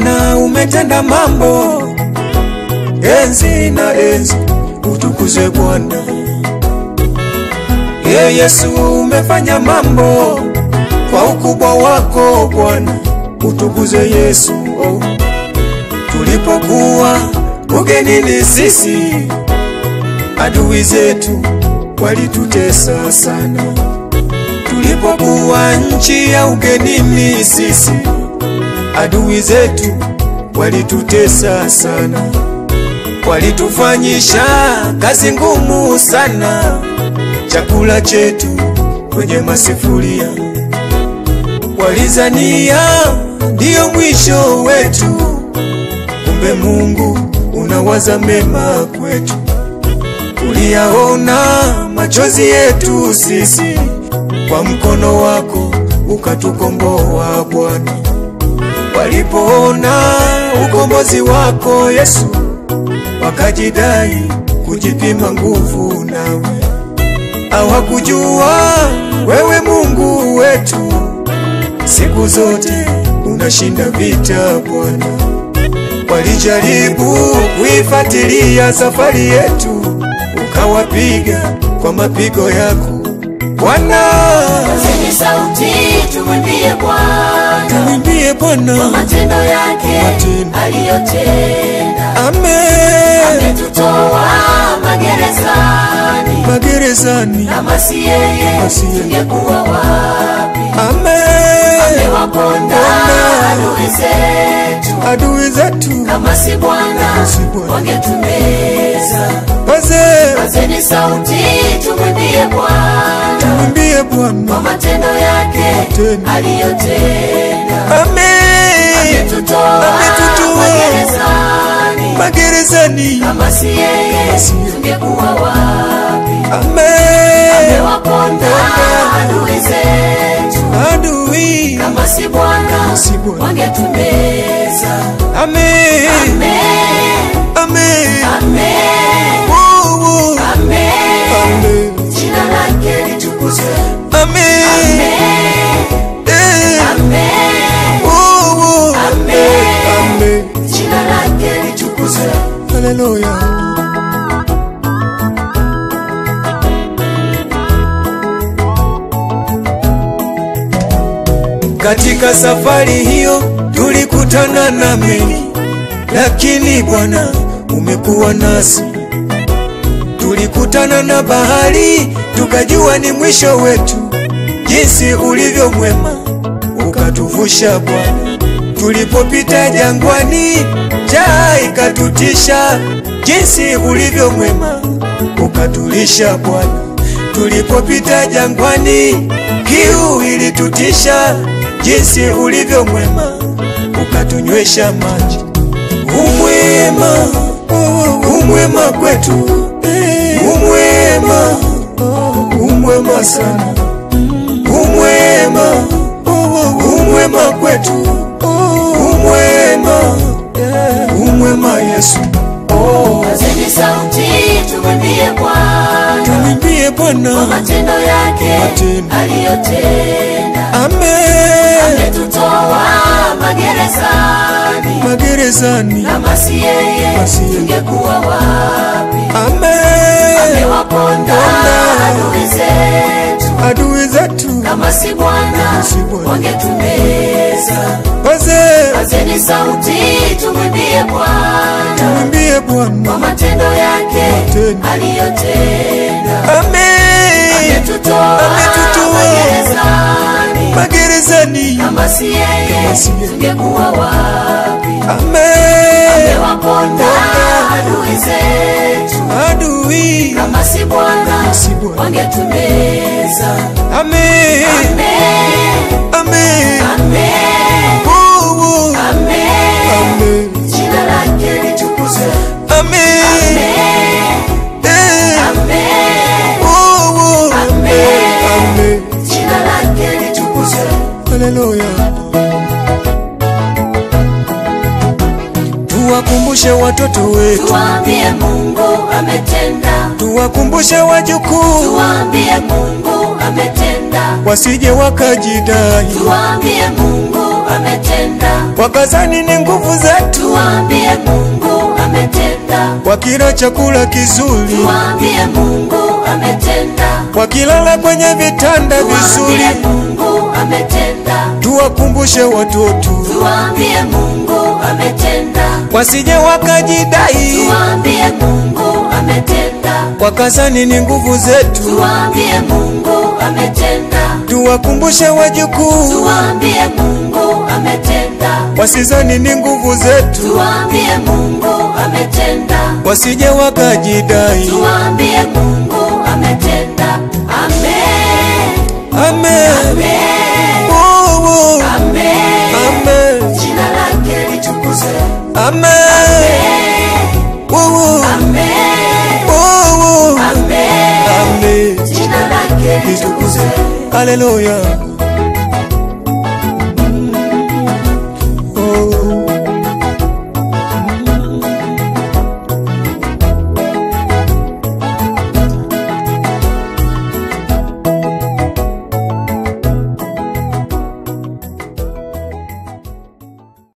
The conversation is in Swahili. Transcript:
Bwana umetenda mambo, enzi na enzi utukuze Bwana. Ye Yesu umefanya mambo kwa ukubwa wako Bwana, utukuze Yesu. Oh. Tulipokuwa ugenini sisi, adui zetu walitutesa sana. Tulipokuwa nchi ya ugenini sisi, adui zetu walitutesa sana, walitufanyisha kazi ngumu sana, chakula chetu kwenye masifuria, walizania ndiyo mwisho wetu, kumbe Mungu unawaza mema kwetu. Uliyaona machozi yetu sisi, kwa mkono wako ukatukomboa Bwana. Walipoona ukombozi wako Yesu, wakajidai kujipima nguvu nawe, hawakujua wewe Mungu wetu siku zote unashinda vita Bwana. Walijaribu kuifuatilia safari yetu, ukawapiga kwa mapigo yako Bwana. Pazeni sauti tumwimbie Bwana Tumwimbie kwa matendo yake aliyotenda. amen. Ametutoa magerezani, Magerezani, Kama si yeye. tungekuwa wapi? amen. Amewaponda adui zetu, Adui zetu kama si Bwana wangetumeza. Pazeni sauti tumwimbie Bwana tumwimbie kwa matendo yake aliyotenda. amen. Ametutoa Ametutoa. magerezani, Magerezani, kama si yeye si yeye. tungekuwa wapi? amen. Amewaponda adui zetu, Adui, kama si Bwana wangetumeza. amen. Amen, Amen. amen, Katika safari hiyo tulikutana na mengi, lakini Bwana umekuwa nasi. Tulikutana na bahari, tukajua ni mwisho wetu, jinsi ulivyo mwema, ukatuvusha Bwana. Tulipopita jangwani, njaa ikatutisha, jinsi ulivyo mwema, ukatulisha Bwana. Tulipopita jangwani, kiu ilitutisha, jinsi ulivyo mwema, ukatunywesha maji. Umwema, umwema kwetu, umwema, umwema sana, umwema, umwema kwetu, umwema, umwema Yesu. Oh, Pazeni sauti tumwimbie kwa matendo yake Matendo. aliyotenda. amen. Ametutoa magerezani, Magerezani, na si yeye tungekuwa wapi? amen. Amewaponda adui zetu, Adui zetu kama si Bwana si Bwana. wangetumeza. wazee, Pazeni sauti tumwimbie Bwana tumwimbie Bwana kwa matendo yake aliyotenda. amen. Magerezani, Magerezani, kama si yeye tungekuwa wapi? amen. Amewaponda adui zetu, Adui, kama si Bwana. wangetumeza. amen. Amen, Haleluya. Tuwakumbushe watoto wetu, Tuambie Mungu ametenda, tuwakumbushe wajukuu, tuambie Mungu ametenda, wasije wakajidai tuambie Mungu ametenda. wakazani ni nguvu zetu, Tuambie Mungu ametenda. wakila chakula kizuri, Tuambie Mungu ametenda. wakilala kwenye vitanda vizuri, Mungu ametenda. tuwakumbushe watoto tuwaambie Mungu ametenda. wasije wakajidai, tuwaambie Mungu ametenda. wakazani ni nguvu zetu, tuwaambie Mungu ametenda. tuwakumbushe wajukuu tuwaambie Mungu ametenda. wasizani ni nguvu zetu, tuwaambie Mungu ametenda. wasije wakajidai. tuwaambie Mungu ametenda. Kristu kuse Hallelujah.